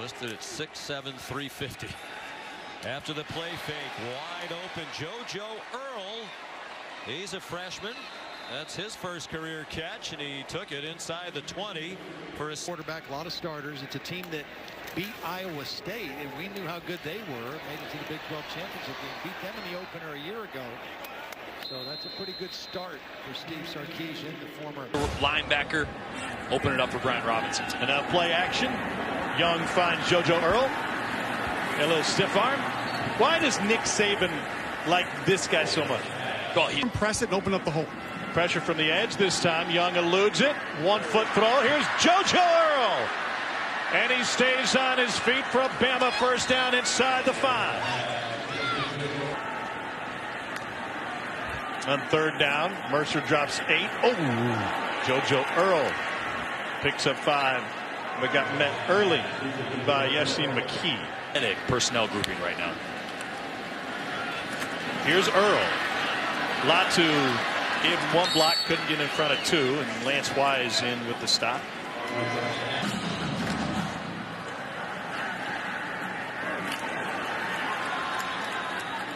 listed at 6'7", 350. After the play fake, wide open, JoJo Earle. He's a freshman. That's his first career catch, and he took it inside the 20 for his quarterback. A lot of starters. It's a team that beat Iowa State, and we knew how good they were. Made it to the Big 12 championship game. Beat them in the opener a year ago. So that's a pretty good start for Steve Sarkisian, the former linebacker. Open it up for Brian Robinson. And now play action. Young finds JoJo Earle. A little stiff arm. Why does Nick Saban like this guy so much? Well, he press it and open up the hole. Pressure from the edge this time. Young eludes it. One foot throw. Here's JoJo Earle. And he stays on his feet for a Bama first down inside the five. On third down, Mercer drops eight. Oh, JoJo Earle picks up five, but got met early by Yasiin McKie. a personnel grouping right now. Here's Earle. Latu in one block, couldn't get in front of two, and Lance Wise in with the stop.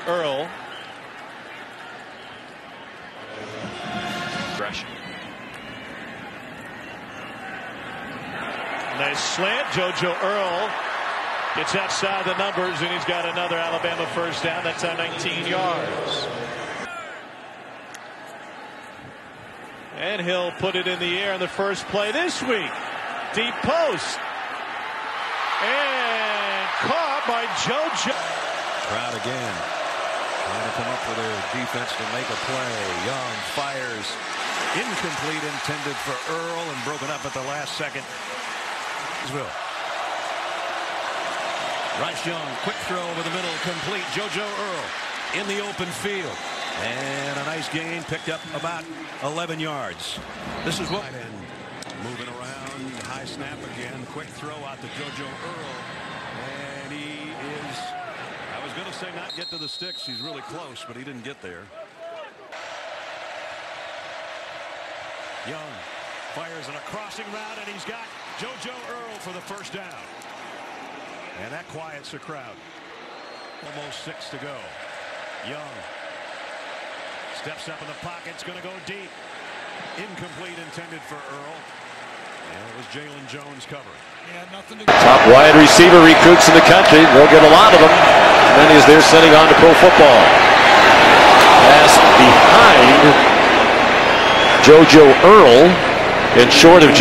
Earle. Nice slant. JoJo Earle gets outside the numbers, and he's got another Alabama first down. That's on 19 yards. And he'll put it in the air in the first play this week. Deep post. And caught by JoJo. Crowd again. Trying to come up with their defense to make a play. Young fires. Incomplete intended for Earle and broken up at the last second. Will. Bryce Young, quick throw over the middle, complete. JoJo Earle in the open field. And a nice gain, picked up about 11 yards. This is what. Moving around, high snap again, quick throw out to JoJo Earle. And he is, I was going to say not get to the sticks. He's really close, but he didn't get there. Young fires in a crossing route, and he's got JoJo Earle for the first down. And that quiets the crowd. Almost six to go. Young steps up in the pocket. It's going to go deep. Incomplete intended for Earle. And it was Jalen Jones covering. Yeah, to Top wide receiver recruits in the country. They'll get a lot of them. Many as they're sending on to pro football. Pass behind JoJo Earle and short of